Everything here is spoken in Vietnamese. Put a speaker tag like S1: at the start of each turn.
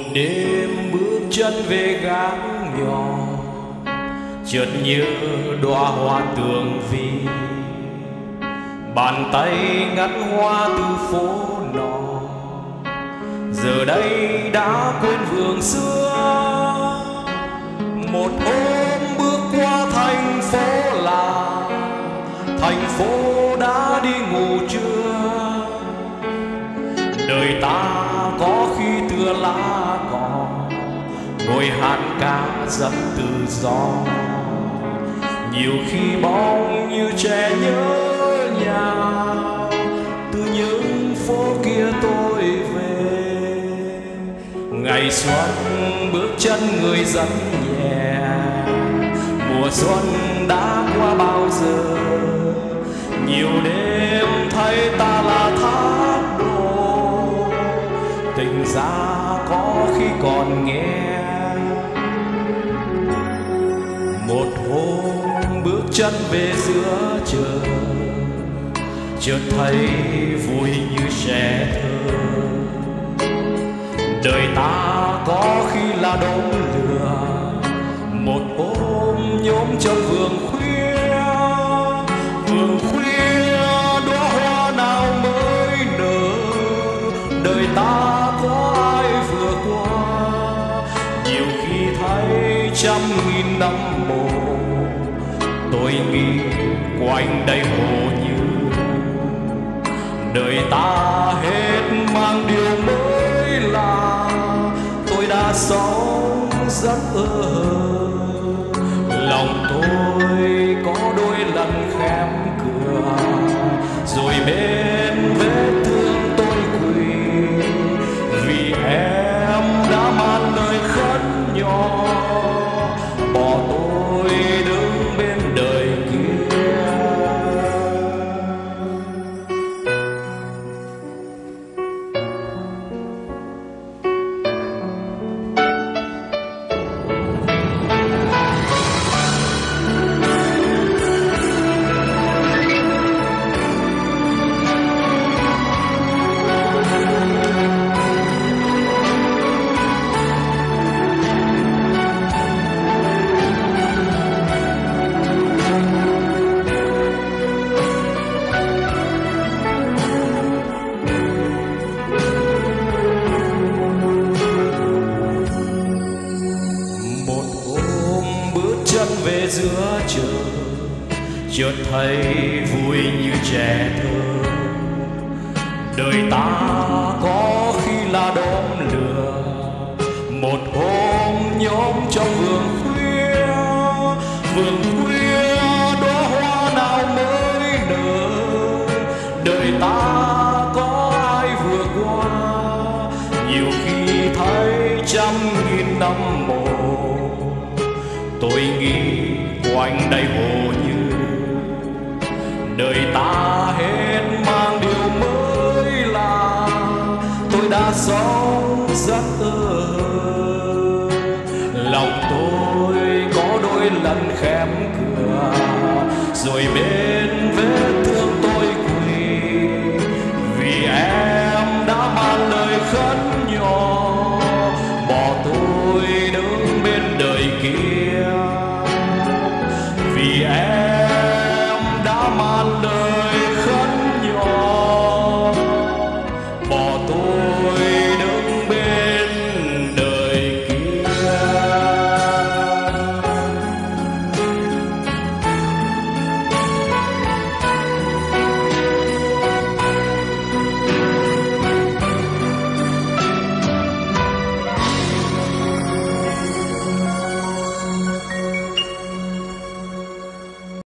S1: một đêm bước chân về gác nhỏ, chợt nhớ đóa hoa tường vi bàn tay ngắt hoa từ phố nọ, giờ đây đã quên vườn xưa một hôm bước qua thành phố là thành phố đã đi ngủ chưa? đời ta khi lá cỏ ngồi hát ca rất tự do nhiều khi bóng như trẻ nhớ nhà, từ những phố kia tôi về. Ngày xuân bước chân người dân nhẹ, mùa xuân đã qua bao giờ. Nhiều đêm tình ra có khi còn nghe. Một hôm bước chân về giữa trời, chợt thấy vui như trẻ thơ. Đời ta có khi là đống lửa, một ôm nhóm trong vườn khuya. Vườn khuya đóa hoa nào mới nở, đời ta năm mồ tôi nghĩ quanh đây hồ như đời ta hết mang điều mới là tôi đã sống rất ơ lòng tôi giữa trời, chợt thấy vui như trẻ thơ. Đời ta có khi là đốm lửa, một hôm nhóm trong vườn khuya. Vườn khuya đóa hoa nào mới nở, đời ta có ai vừa qua? Nhiều khi thấy trăm nghìn năm một quanh đây hồ như. Đời ta hết mang điều mới là tôi đã sống rất ơ lòng tôi có đôi lần khép cửa, rồi bên vết thương tôi quỳ. Vì em đã mang lời khấn nhỏ, bỏ tôi đứng bên đời kia.